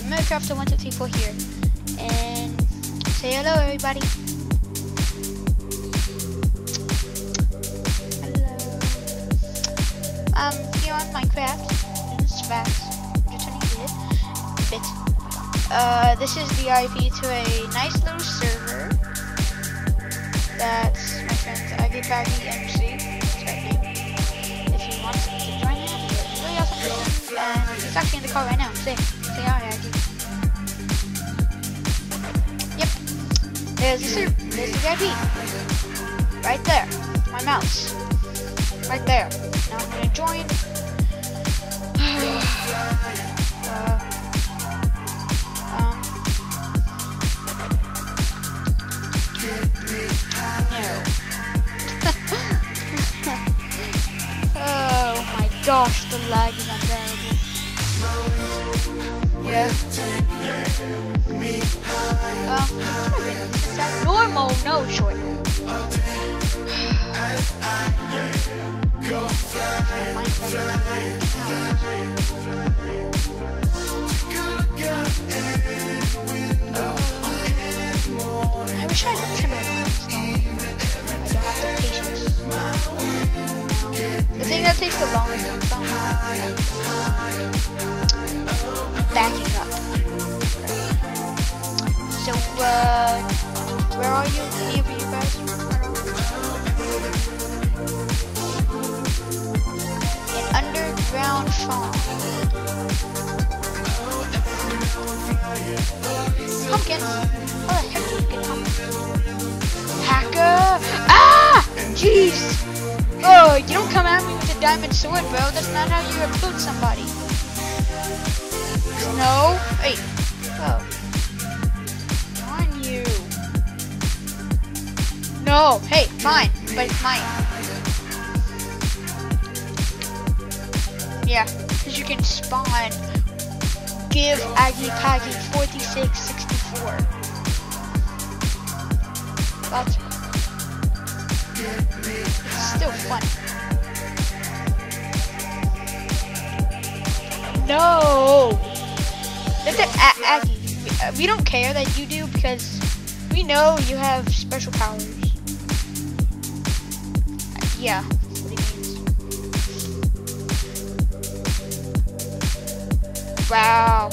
Minecraft 124 here. And say hello, everybody. Hello. Um, here on Minecraft, this is Vax, returning bit. bit. Uh, this is the IP to a nice little server. That's my friend Ivy Baggy MC. If he wants to join him, really awesome. And he's actually in the car right now. Say, There's the server. There's the IP. Right there. My mouse. Right there. Now I'm gonna join. uh, um, oh my gosh, the lag is unbearable. Yeah. Um, So, uh, where are you? Any of you guys? Farm. How the heck did you get pumpkins? Hacker! Ah! Jeez! Oh, you don't come at me with a diamond sword, bro. That's not how you recruit somebody. No. Wait. Oh. On you. No. Hey, mine. But it's mine. Yeah. Because you can spawn. Give Aggie Paggy 4664. That's still fun. No! That's it, Aggie. We don't care that you do because we know you have special powers. Yeah, Wow.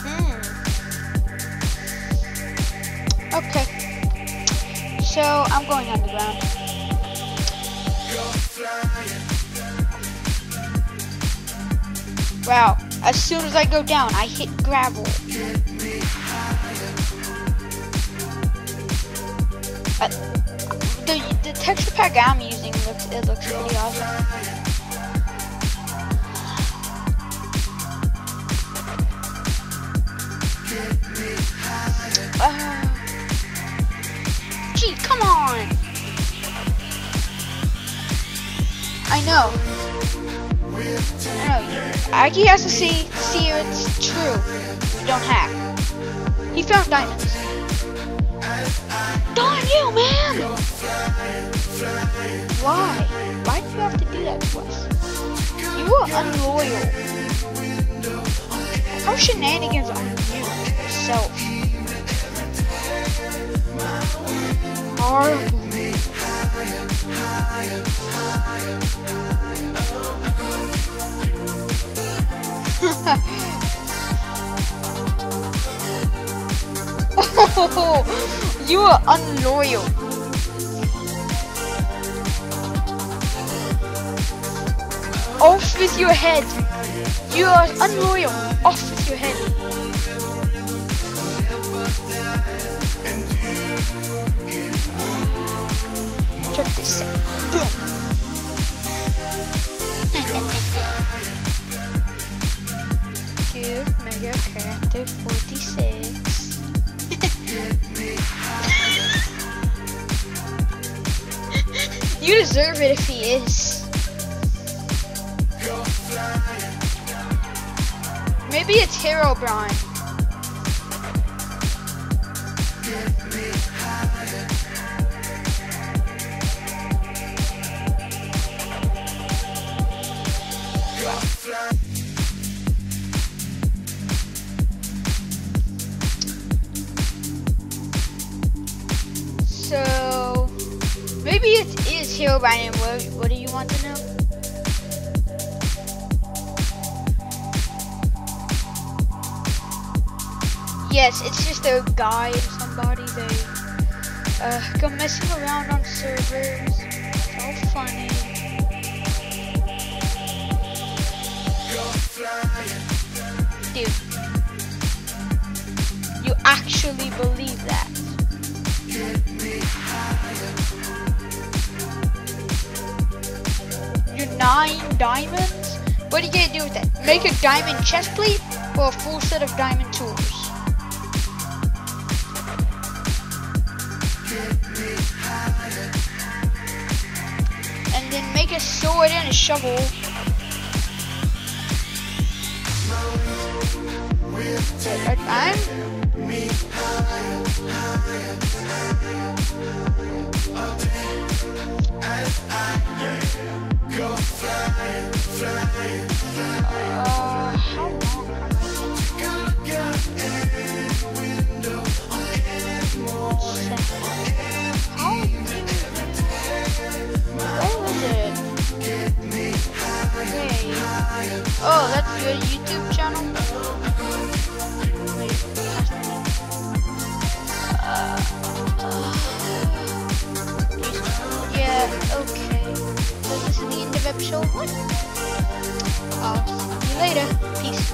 Hmm. Okay. So I'm going underground. Wow. As soon as I go down, I hit gravel. Uh, the, the texture pack I'm using looks it looks pretty awesome. Uh, gee, come on! I know. I know. Aggie has to see see if it's true. You don't hack. He found diamonds. Darn you, man! Why? Why do you have to do that to us? You are unloyal. How shenanigans are you yourself? Horrible. oh, you are unloyal. Off with your head. You are unloyal. Off with your head. Check this out. Boom. Cube Mega Character 46. you deserve it if he is. Maybe it's Herobrine. So maybe it is Herobrine. What, what do you want to know? Yes, it's just a guy and somebody. They uh, go messing around on servers. It's So funny. Dude, you actually believe that? Your nine diamonds? What are you gonna do with that? Make a diamond chest plate or a full set of diamond tools? Sword and a shovel. I'm Uh, yeah, okay. So this is the end of episode one. I'll see you later. Peace.